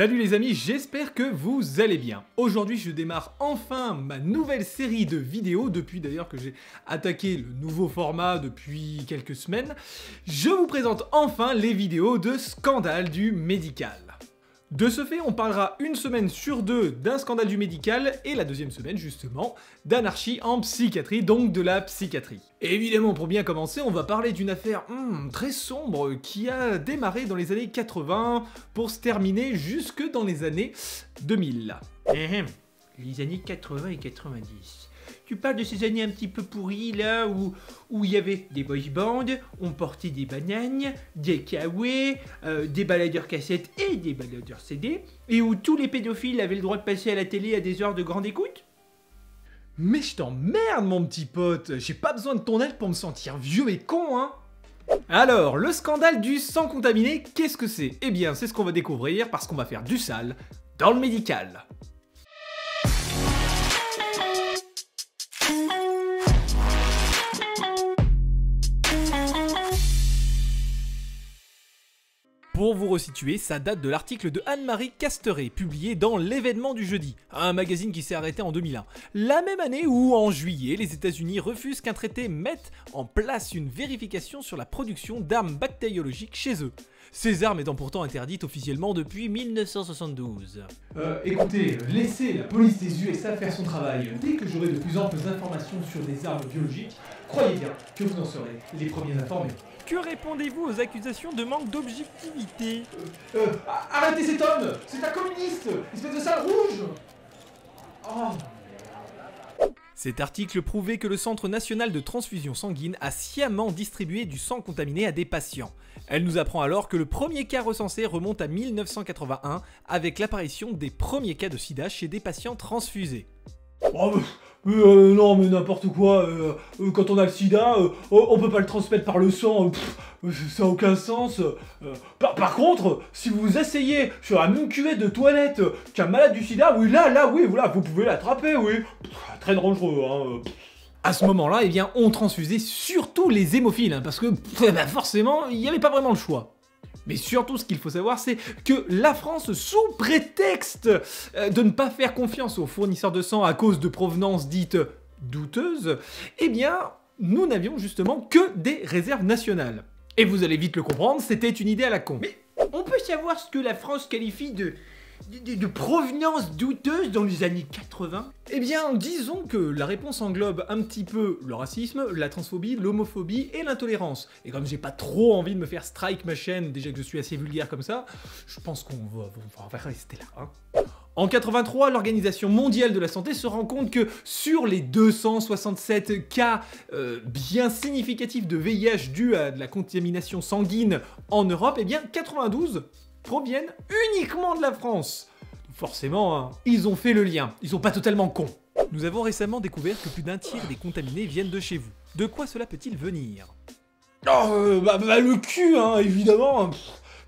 Salut les amis, j'espère que vous allez bien. Aujourd'hui je démarre enfin ma nouvelle série de vidéos, depuis d'ailleurs que j'ai attaqué le nouveau format depuis quelques semaines. Je vous présente enfin les vidéos de scandale du médical. De ce fait, on parlera une semaine sur deux d'un scandale du médical et la deuxième semaine justement d'anarchie en psychiatrie, donc de la psychiatrie. Évidemment, pour bien commencer, on va parler d'une affaire hmm, très sombre qui a démarré dans les années 80 pour se terminer jusque dans les années 2000. Les années 80 et 90. Tu parles de ces années un petit peu pourries là où il y avait des boys bands, on portait des bananes, des kawaii, euh, des baladeurs cassettes et des baladeurs CD, et où tous les pédophiles avaient le droit de passer à la télé à des heures de grande écoute. Mais je t'emmerde mon petit pote, j'ai pas besoin de ton aide pour me sentir vieux et con hein. Alors, le scandale du sang contaminé, qu'est-ce que c'est? Eh bien, c'est ce qu'on va découvrir parce qu'on va faire du sale dans le médical. Pour vous resituer, ça date de l'article de Anne-Marie Casteret, publié dans L'événement du jeudi, un magazine qui s'est arrêté en 2001. La même année où, en juillet, les États-Unis refusent qu'un traité mette en place une vérification sur la production d'armes bactériologiques chez eux. Ces armes étant pourtant interdites officiellement depuis 1972. Euh, écoutez, laissez la police des USA faire son travail. Dès que j'aurai de plus amples informations sur des armes biologiques, croyez bien que vous en serez les premiers informés. Que répondez-vous aux accusations de manque d'objectivité? Euh, euh, arrêtez cet homme C'est un communiste Espèce de sale rouge oh. Cet article prouvait que le Centre national de transfusion sanguine a sciemment distribué du sang contaminé à des patients. Elle nous apprend alors que le premier cas recensé remonte à 1981 avec l'apparition des premiers cas de sida chez des patients transfusés. Oh, euh, non, mais n'importe quoi. Euh, euh, quand on a le sida, on peut pas le transmettre par le sang. ça n'a aucun sens. Par, contre, si vous essayez sur la même cuvette de toilette qu'un malade du sida, oui, là, là, oui, voilà, vous pouvez l'attraper, oui. très dangereux, hein. À ce moment-là, eh bien, on transfusait surtout les hémophiles, hein, parce que bah, forcément, il n'y avait pas vraiment le choix. Mais surtout, ce qu'il faut savoir, c'est que la France, sous prétexte euh, de ne pas faire confiance aux fournisseurs de sang à cause de provenance dite douteuse, eh bien, nous n'avions justement que des réserves nationales. Et vous allez vite le comprendre, c'était une idée à la con. Mais on peut savoir ce que la France qualifie de de, provenance douteuse dans les années 80 Eh bien, disons que la réponse englobe un petit peu le racisme, la transphobie, l'homophobie et l'intolérance. Et comme j'ai pas trop envie de me faire strike ma chaîne, déjà que je suis assez vulgaire comme ça, je pense qu'on va, rester là. Hein. En 83, l'Organisation mondiale de la santé se rend compte que sur les 267 cas euh, bien significatifs de VIH dus à de la contamination sanguine en Europe, eh bien 92 proviennent uniquement de la France. Forcément, hein, ils ont fait le lien, ils sont pas totalement cons. Nous avons récemment découvert que plus d'un tiers des contaminés viennent de chez vous. De quoi cela peut-il venir? Oh, euh, bah, bah, le cul, hein, évidemment.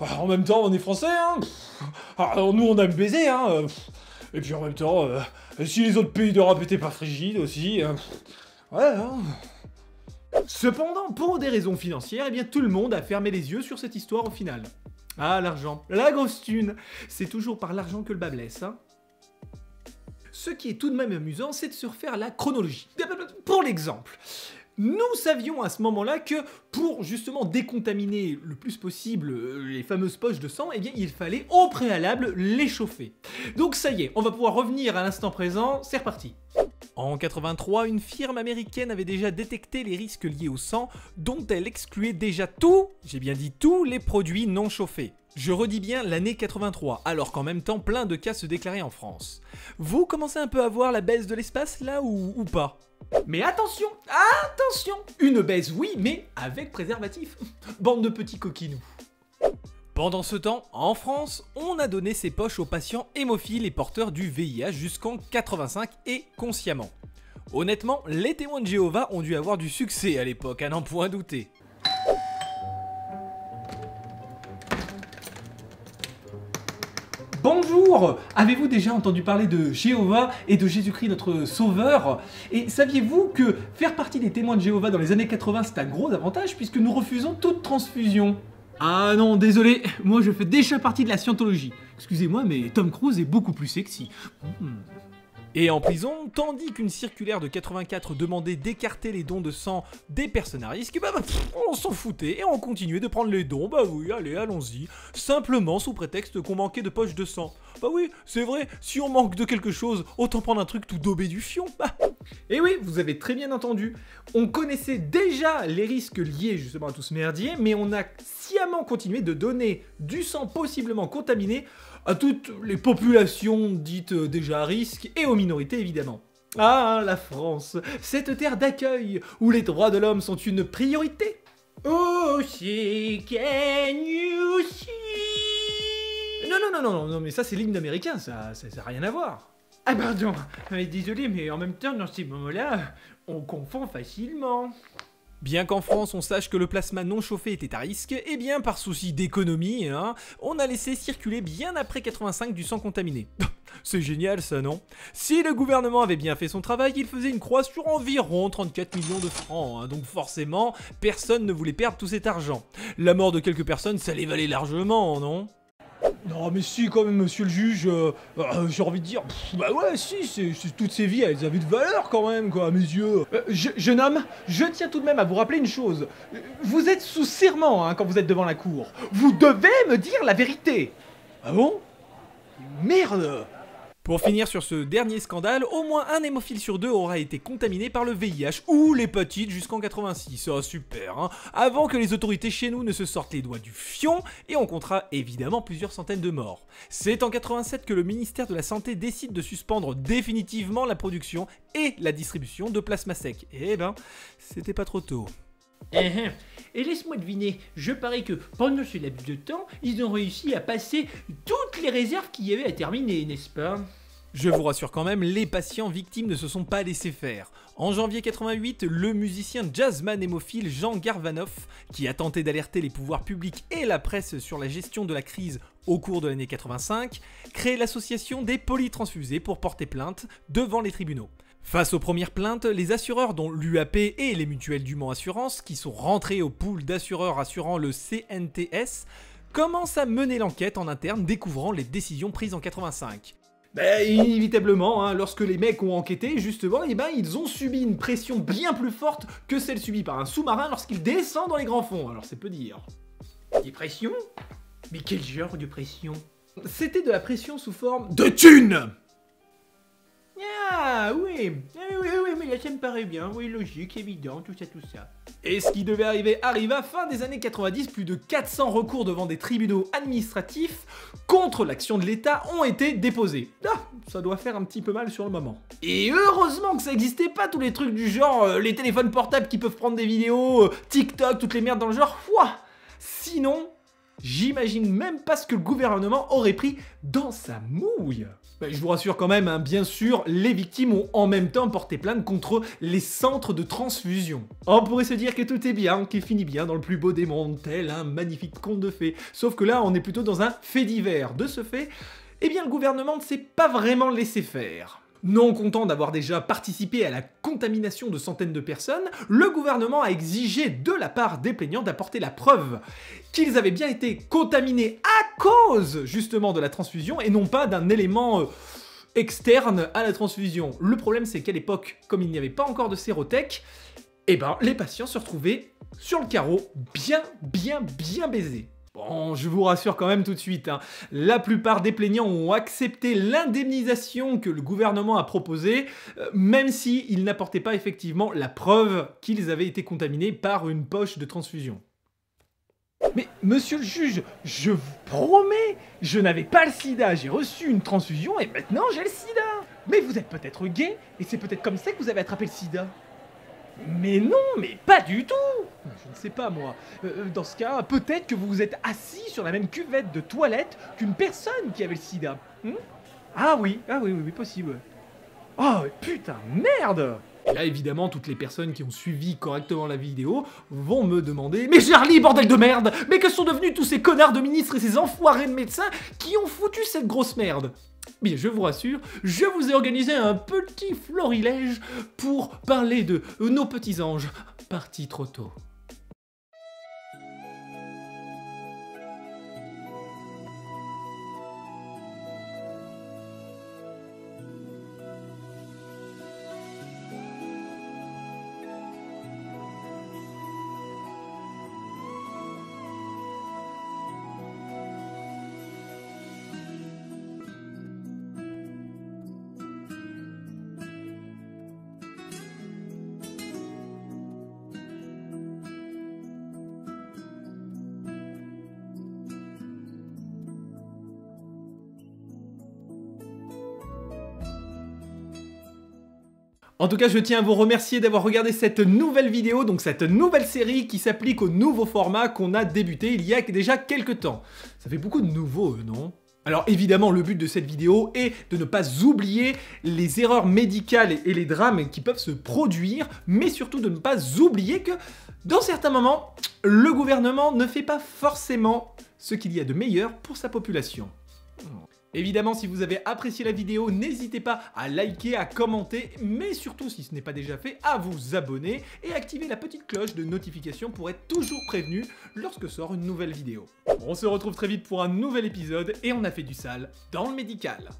en même temps, on est français, hein. Alors, nous, on aime baiser, hein. Et puis en même temps, euh, si les autres pays d'Europe étaient pas frigides aussi, euh, ouais. Hein. Cependant, pour des raisons financières, eh bien tout le monde a fermé les yeux sur cette histoire au final. Ah, l'argent. La grosse thune. C'est toujours par l'argent que le bas blesse, hein. Ce qui est tout de même amusant, c'est de se refaire la chronologie. Pour l'exemple, nous savions à ce moment-là que pour justement décontaminer le plus possible euh, les fameuses poches de sang, eh bien il fallait au préalable les chauffer. Donc ça y est, on va pouvoir revenir à l'instant présent, c'est reparti. En 83, une firme américaine avait déjà détecté les risques liés au sang, dont elle excluait déjà tout, j'ai bien dit tous les produits non chauffés. Je redis bien l'année 83, alors qu'en même temps plein de cas se déclaraient en France. Vous commencez un peu à voir la baisse de l'espace là ou, ou pas? Mais attention, attention Une baisse oui, mais avec préservatif. Bande de petits coquinous. Pendant ce temps, en France, on a donné ses poches aux patients hémophiles et porteurs du VIH jusqu'en 85 et consciemment. Honnêtement, les témoins de Jéhovah ont dû avoir du succès à l'époque, à n'en point douter. Bonjour Avez-vous déjà entendu parler de Jéhovah et de Jésus-Christ notre Sauveur? Et saviez-vous que faire partie des témoins de Jéhovah dans les années 80 c'est un gros avantage puisque nous refusons toute transfusion? Ah non, désolé, moi je fais déjà partie de la scientologie. Excusez-moi, mais Tom Cruise est beaucoup plus sexy. Hmm. Et en prison, tandis qu'une circulaire de 84 demandait d'écarter les dons de sang des personnes à risque, bah, bah, on s'en foutait et on continuait de prendre les dons, bah oui, allez, allons-y, simplement sous prétexte qu'on manquait de poches de sang. Bah oui, c'est vrai, si on manque de quelque chose, autant prendre un truc tout daubé du fion. Bah. Et oui, vous avez très bien entendu. On connaissait déjà les risques liés justement à tout ce merdier, mais on a sciemment continué de donner du sang possiblement contaminé à toutes les populations dites déjà à risque et aux minorités évidemment. Ah, la France, cette terre d'accueil où les droits de l'homme sont une priorité. Oh, c'est can you see Non, non, non, non, non, mais ça c'est l'hymne américain, ça, ça n'a rien à voir. Ah pardon, mais désolé, mais en même temps, dans ces moments-là, on confond facilement. Bien qu'en France on sache que le plasma non chauffé était à risque, et bien par souci d'économie, hein, on a laissé circuler bien après 85 du sang contaminé. C'est génial ça, non? Si le gouvernement avait bien fait son travail, il faisait une croix sur environ 34 millions de francs, hein, donc forcément, personne ne voulait perdre tout cet argent. La mort de quelques personnes, ça les valait largement, non? Non, mais si, quand même, monsieur le juge, euh, euh, j'ai envie de dire, pff, bah ouais, si, c'est, toutes ces vies, elles avaient de valeur quand même, quoi, à mes yeux. Euh, je- jeune homme, je tiens tout de même à vous rappeler une chose. Vous êtes sous serment hein, quand vous êtes devant la cour. Vous devez me dire la vérité. Ah bon? Merde Pour finir sur ce dernier scandale, au moins un hémophile sur deux aura été contaminé par le VIH ou l'hépatite jusqu'en 86. Ah super, hein Avant que les autorités chez nous ne se sortent les doigts du fion, et on comptera évidemment plusieurs centaines de morts. C'est en 87 que le ministère de la Santé décide de suspendre définitivement la production et la distribution de plasma sec. Eh ben, c'était pas trop tôt. Et laisse-moi deviner, je parie que pendant ce laps de temps, ils ont réussi à passer toutes les réserves qu'il y avait à terminer, n'est-ce pas? Je vous rassure quand même, les patients victimes ne se sont pas laissés faire. En janvier 88, le musicien jazzman hémophile Jean Garvanoff, qui a tenté d'alerter les pouvoirs publics et la presse sur la gestion de la crise au cours de l'année 85, crée l'association des polytransfusés pour porter plainte devant les tribunaux. Face aux premières plaintes, les assureurs dont l'UAP et les mutuelles du Mans Assurance, qui sont rentrés au pool d'assureurs assurant le CNTS, commencent à mener l'enquête en interne découvrant les décisions prises en 85. Ben, inévitablement, hein, lorsque les mecs ont enquêté, justement, eh ben, ils ont subi une pression bien plus forte que celle subie par un sous-marin lorsqu'il descend dans les grands fonds, alors c'est peu dire. Des pressions? Mais quel genre de pression? C'était de la pression sous forme de thunes Ah oui, Ah oui, oui, mais là ça me paraît bien, oui, logique, évident, tout ça, tout ça. Et ce qui devait arriver arriva fin des années 90, plus de 400 recours devant des tribunaux administratifs contre l'action de l'État ont été déposés. Ah, ça doit faire un petit peu mal sur le moment. Et heureusement que ça existait pas tous les trucs du genre, euh, les téléphones portables qui peuvent prendre des vidéos, euh, TikTok, toutes les merdes dans le genre, Ouah Sinon, j'imagine même pas ce que le gouvernement aurait pris dans sa mouille. Ben, je vous rassure quand même, hein, bien sûr, les victimes ont en même temps porté plainte contre les centres de transfusion. On pourrait se dire que tout est bien, qu'il finit bien dans le plus beau des mondes, tel un magnifique conte de fées. Sauf que là, on est plutôt dans un fait divers. De ce fait, eh bien, le gouvernement ne s'est pas vraiment laissé faire. Non content d'avoir déjà participé à la contamination de centaines de personnes, le gouvernement a exigé de la part des plaignants d'apporter la preuve qu'ils avaient bien été contaminés à cause justement de la transfusion et non pas d'un élément euh, externe à la transfusion. Le problème c'est qu'à l'époque, comme il n'y avait pas encore de sérotech, eh ben les patients se retrouvaient sur le carreau bien bien bien baisés. Bon, je vous rassure quand même tout de suite, hein, la plupart des plaignants ont accepté l'indemnisation que le gouvernement a proposée, euh, même s'ils n'apportaient pas effectivement la preuve qu'ils avaient été contaminés par une poche de transfusion. Mais monsieur le juge, je vous promets, je n'avais pas le sida, j'ai reçu une transfusion et maintenant j'ai le sida. Mais vous êtes peut-être gay et c'est peut-être comme ça que vous avez attrapé le sida. Mais non, mais pas du tout Je ne sais pas moi. Euh, dans ce cas, peut-être que vous vous êtes assis sur la même cuvette de toilette qu'une personne qui avait le sida. Hmm ah oui, ah oui, oui, oui, possible. Oh putain, merde là, évidemment, toutes les personnes qui ont suivi correctement la vidéo vont me demander Mais Charlie, bordel de merde Mais que sont devenus tous ces connards de ministres et ces enfoirés de médecins qui ont foutu cette grosse merde? Bien, je vous rassure, je vous ai organisé un petit florilège pour parler de nos petits anges partis trop tôt. En tout cas, je tiens à vous remercier d'avoir regardé cette nouvelle vidéo, donc cette nouvelle série qui s'applique au nouveau format qu'on a débuté il y a déjà quelques temps. Ça fait beaucoup de nouveaux, non? Alors évidemment, le but de cette vidéo est de ne pas oublier les erreurs médicales et les drames qui peuvent se produire, mais surtout de ne pas oublier que dans certains moments, le gouvernement ne fait pas forcément ce qu'il y a de meilleur pour sa population. Évidemment, si vous avez apprécié la vidéo, n'hésitez pas à liker, à commenter, mais surtout, si ce n'est pas déjà fait, à vous abonner et activer la petite cloche de notification pour être toujours prévenu lorsque sort une nouvelle vidéo. On se retrouve très vite pour un nouvel épisode et on a fait du sale dans le médical.